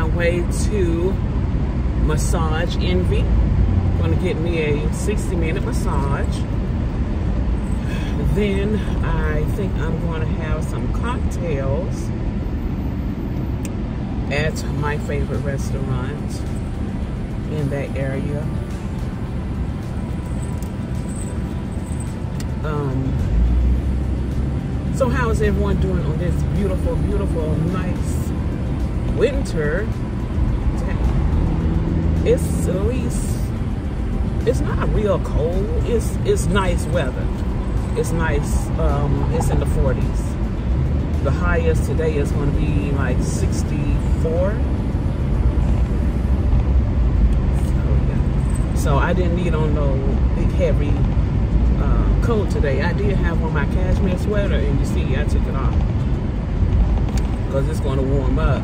my way to Massage Envy. I'm Gonna get me a 60 minute massage. Then I think I'm gonna have some cocktails at my favorite restaurant in that area. Um, so how is everyone doing on this beautiful, beautiful, nice winter? It's at least, it's not real cold. It's, it's nice weather. It's nice, um, it's in the 40s. The highest today is going to be like 64. So, yeah. so I didn't need on no big heavy uh, coat today. I did have on my cashmere sweater, and you see, I took it off because it's going to warm up.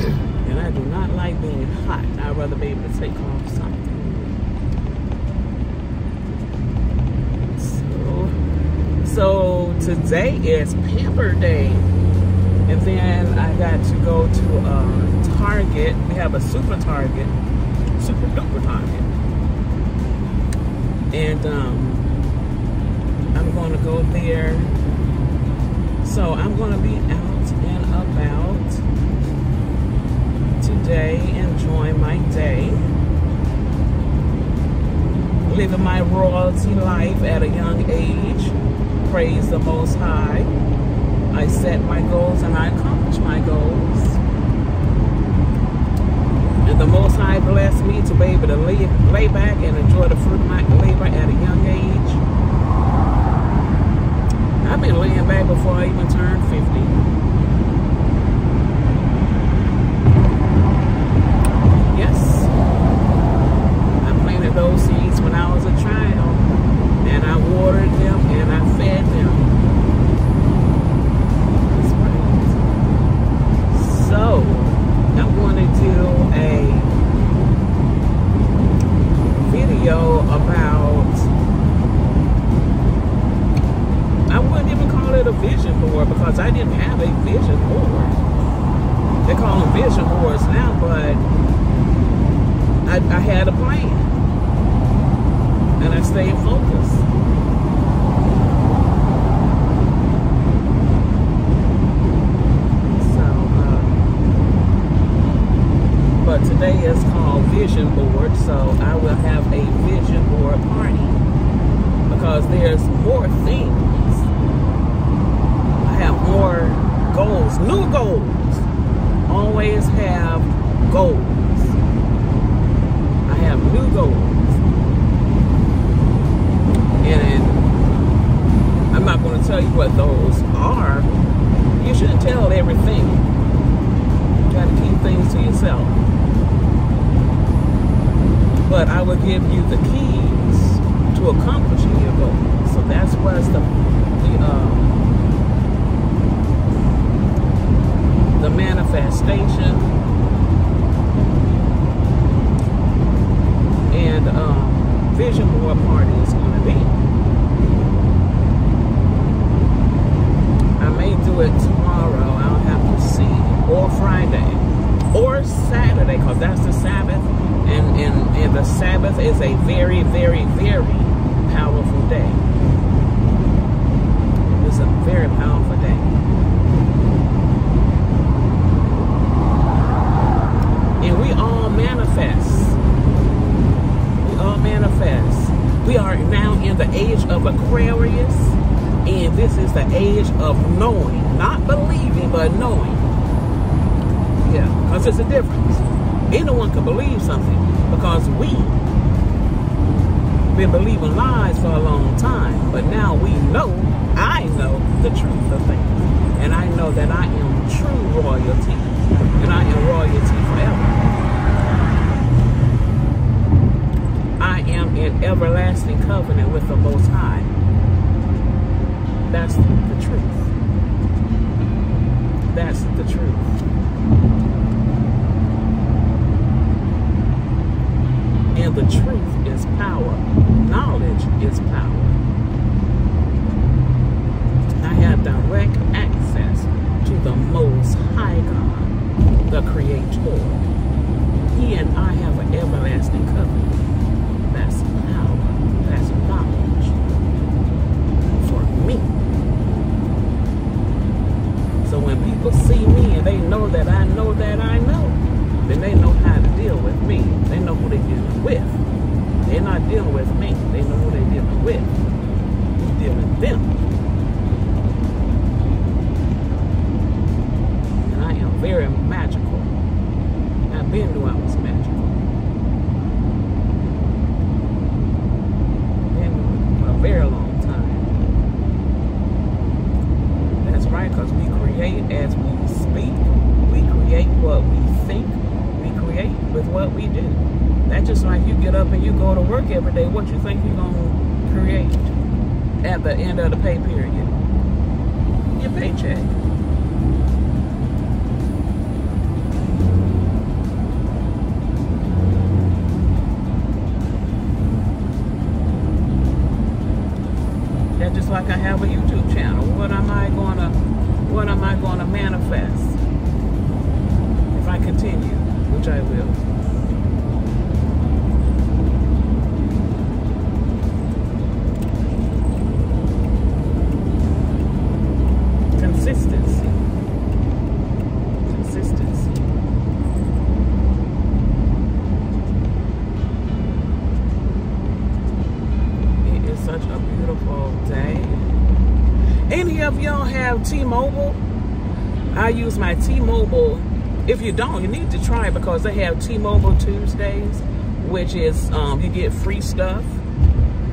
And I do not like being hot. I'd rather be able to take off something. So, so today is Pamper Day. And then I got to go to uh, Target. We have a super Target, super duper Target and um, I'm going to go there. So I'm going to be out and about today, enjoying my day, living my royalty life at a young age. Praise the Most High. I set my goals and I accomplished my goals. And the Most High blessed me to be able to lay, lay back and enjoy the fruit of my labor at a young age. I've been laying back before I even turned 50. Those seeds when I was a child. And I watered them and I fed them. So, I'm going to do a video about I wouldn't even call it a vision board because I didn't have a vision board. They call them vision boards now, but I, I had a plan and I stayed focused. Uh, but today is called vision board so i will have a vision board party because there's more things. I have more goals new goals. Always have goals. I have new goals and i'm not going to tell you what those are. You shouldn't tell everything. You got to keep things to yourself. But I will give you the keys to accomplishing your goal. So that's what's the the, um, the manifestation. And um, vision board party be. I may do it tomorrow. I'll have to see, or Friday, or Saturday, because that's the Sabbath and, and, and the Sabbath is a very, very, very powerful day. Is the age of knowing, not believing, but knowing. Yeah, because there's a difference anyone can believe something because we've been believing lies for a long time but now we know i know the truth of things and i know that i am true royalty and i am royalty forever i am in everlasting covenant with the most high that's the truth that's the truth And the truth is power. Knowledge is power. I have direct access to the Most High God, the Creator. He and I have an everlasting covenant. That's power. That's knowledge for me. So when people see me and they know that I know that I know, then they know how to deal with think. We create with what we do. That's just like you get up and you go to work every day. What you think you're going to create at the end of the pay period? Your paycheck. That's just like I have a YouTube channel. What am I gonna what am I gonna manifest? Which I will. Consistency. Consistency. It is such a beautiful day. Any of y'all have T-Mobile? I use my T-Mobile. If you don't, you need to try it because they have T-Mobile Tuesdays, which is um, you get free stuff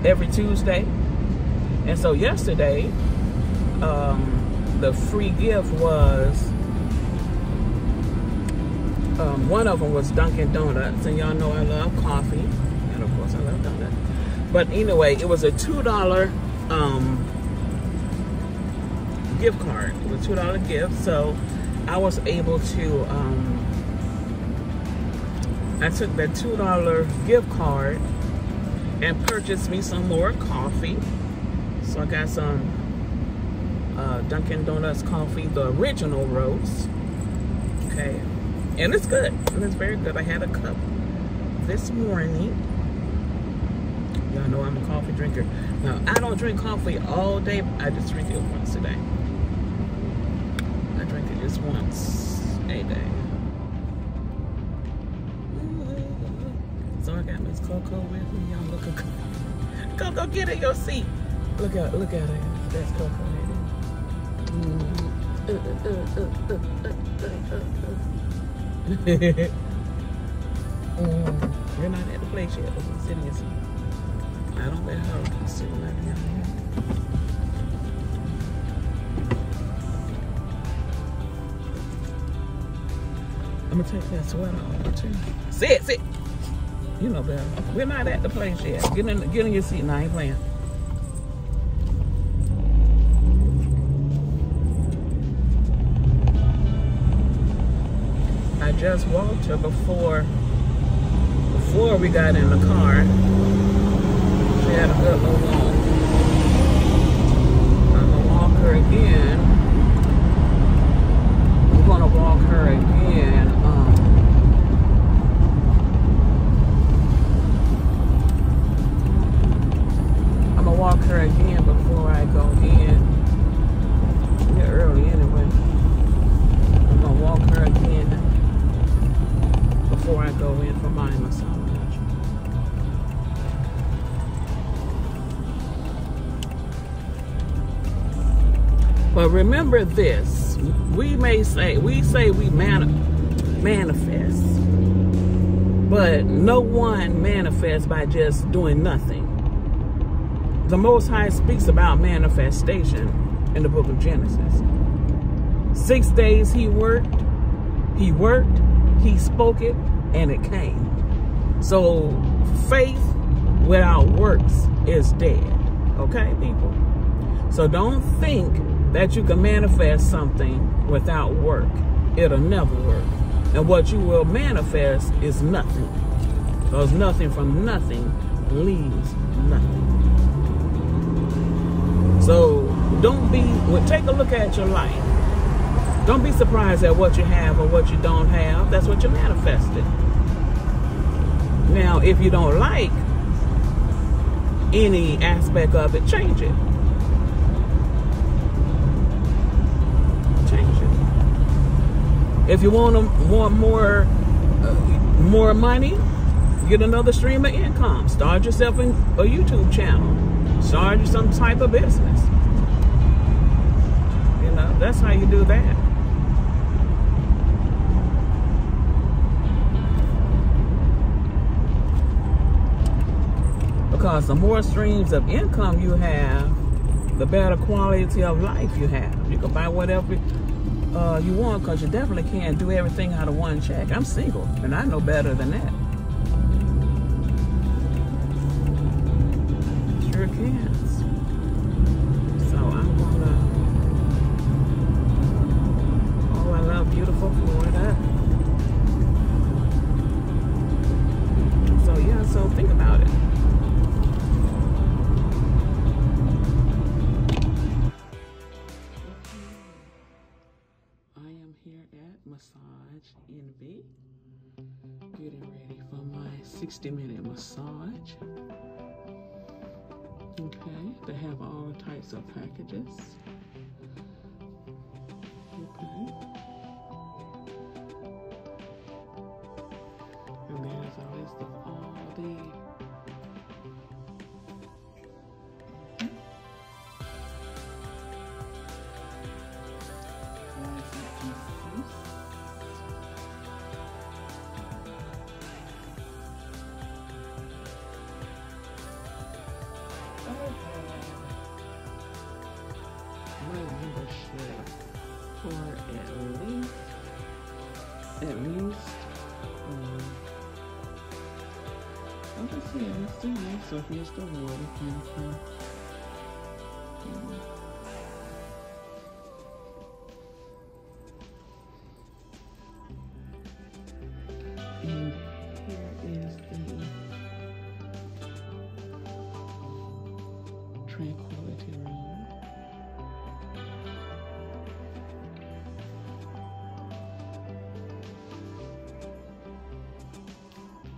every Tuesday. And so yesterday, um, the free gift was um, one of them was Dunkin' Donuts, and y'all know I love coffee, and of course I love donuts. But anyway, it was a two dollar um, gift card. It was a two dollar gift, so I was able to. Um, I took that two dollar gift card and purchased me some more coffee. So I got some uh, Dunkin' Donuts coffee, the original roast. Okay, and it's good. And it's very good. I had a cup this morning. Y'all know I'm a coffee drinker. Now, I don't drink coffee all day. I just drink it once a day. Just once a day. So I got Miss Coco with me. Y'all look at Coco. get in your seat. Look at look at her. That's Coco. mm. You're not at the place yet. But sit in seat. I don't let her sit right down I'm gonna take that sweater off too. Sit, sit. You know better. We're not at the place yet. Get in, get in your seat now. I ain't playing. I just walked her before before we got in the car. She had a good little walk. I'm gonna walk her again. I'm gonna walk her again. Um, I'm gonna walk her again before I go in. We're early anyway. I'm gonna walk her again before I go in for my massage. But remember this, we may say, we say we mani manifest, but no one manifests by just doing nothing. The Most High speaks about manifestation in the book of Genesis. Six days he worked, he worked, he spoke it, and it came. So faith without works is dead. Okay, people? So don't think that you can manifest something without work. It'll never work. And what you will manifest is nothing. Because nothing from nothing leaves nothing. Be, well, take a look at your life. Don't be surprised at what you have or what you don't have. That's what you manifested. Now, if you don't like any aspect of it, change it. Change it. If you want to want more uh, more money, get another stream of income. Start yourself in a YouTube channel. Start some type of business. That's how you do that. because the more streams of income you have, the better quality of life you have. You can buy whatever uh, you want because you definitely can't do everything out of one check. I'm single and I know better than that. Sure can. Beautiful Florida. So yeah, so think about it. Okay. I am here at Massage envy getting ready for my 60 minute massage okay they have all types of packages at least at least um, I can see at least two years. So here's the water from.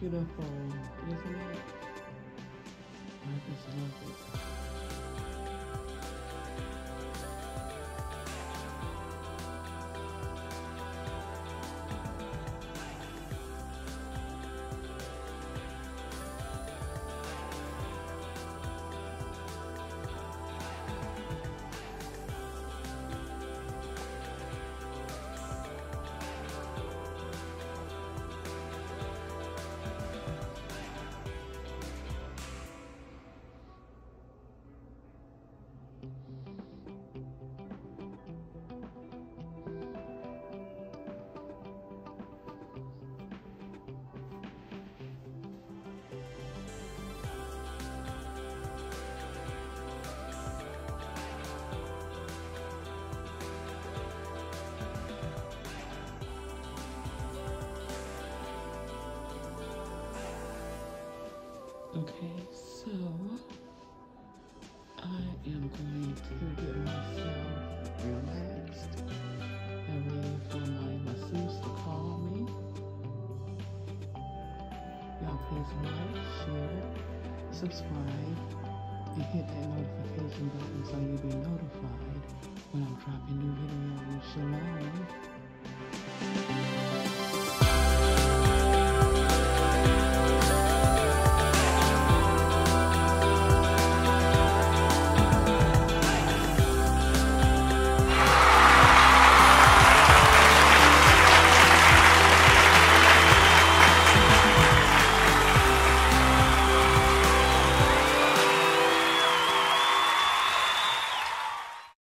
Beautiful, isn't it? I just love it. Okay, so I am going to get myself relaxed and ready for my masseuse to call me. Y'all please like, share, subscribe, and hit that notification button so you'll be notified when I'm dropping new videos. Shalom.